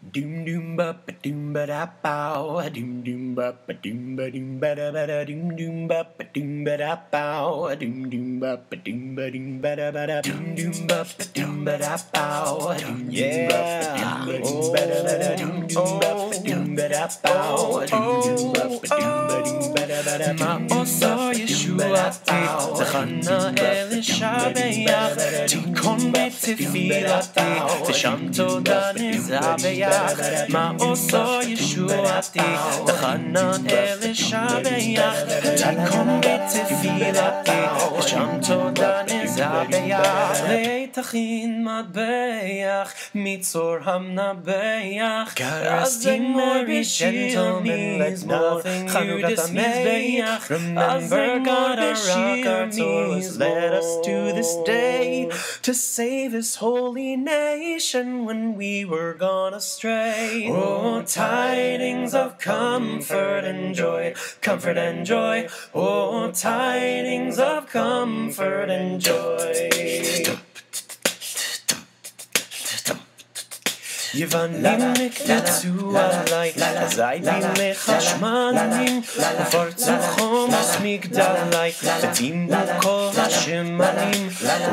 Doom doom ba ba doom ba da bow. Doom doom ba ba doom ba doom ba da ba da doom doom ba ba doom ba da bow. Doom doom ba ba doom ba doom ba da ba da doom doom ba ba doom ba da bow. Doom Oh, oh, oh, oh. Oh, oh, oh, oh. ba da doom doom ba ba doom ba da bow. Doom doom ba ba doom ba doom ba da ba da. Ma osa Yeshua, Zechana Elisha, Beya תיכון בתפילתי, ושם תודה נזבח. מה עושה ישועתי, זכרנה אל ישבח, תיכון בתפילתי, תכין מטבח, מצור המנבח, אז זמור בשיר מזמור, חנוכת המזבח, Remember God our rock, our Taurus led us to this day to save His holy nation when we were gone astray. Oh, tidings of comfort and joy, comfort and joy. Oh, tidings of comfort and joy. יוונים נקלצו עליי, אזי לי מחשמלים, ופרצו חומוס מגדלי, וטימו כל השמנים,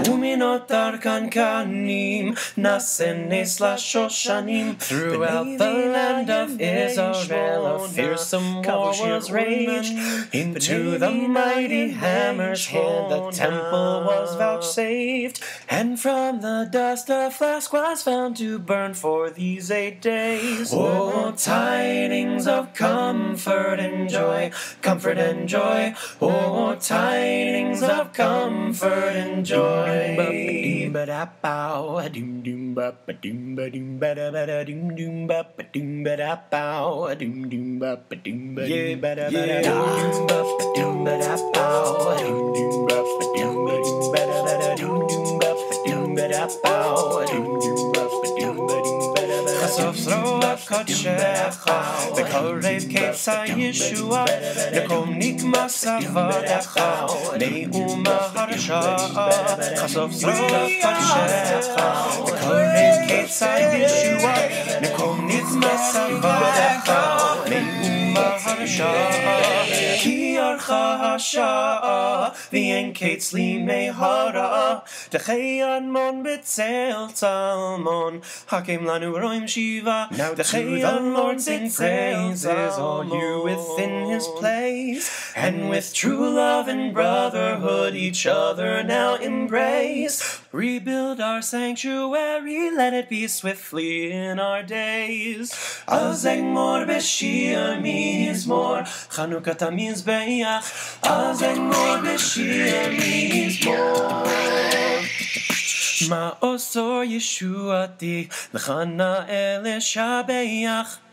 ומינות דרכנקנים, נעשה נס לשושנים. Throughout the land of Israel a fearsome war was raged, into the mighty hammer's hand the temple was vouchsafed, and from the dust a flask was found to burn for these eight days. Oh, tidings of comfort and joy, comfort and joy. Oh, tidings of comfort and joy. Doom ba קודשך, וכל רב קץ הישועה, לכל נקמה סבדך, מאומה הרשעה. חשוף זרוע קודשך, וכל רב קץ הישועה, לכל נקמה סבדך, מאומה הרשעה. כי ארכה השעה, ואין קץ לי מהרה, דחי אדמון בצל צלמון, הקים לנו רואים שיבה, Now to דחי the אדמון Lord sing praises, all you within his place, and with true love and brotherhood each other now embrace. Rebuild our sanctuary, let it be swiftly in our days. Azengmor b'shir mizmor Chanukah tamiz beyach Az ein mor b'shir mizmor Ma oso Yeshuati L'chana el shabeach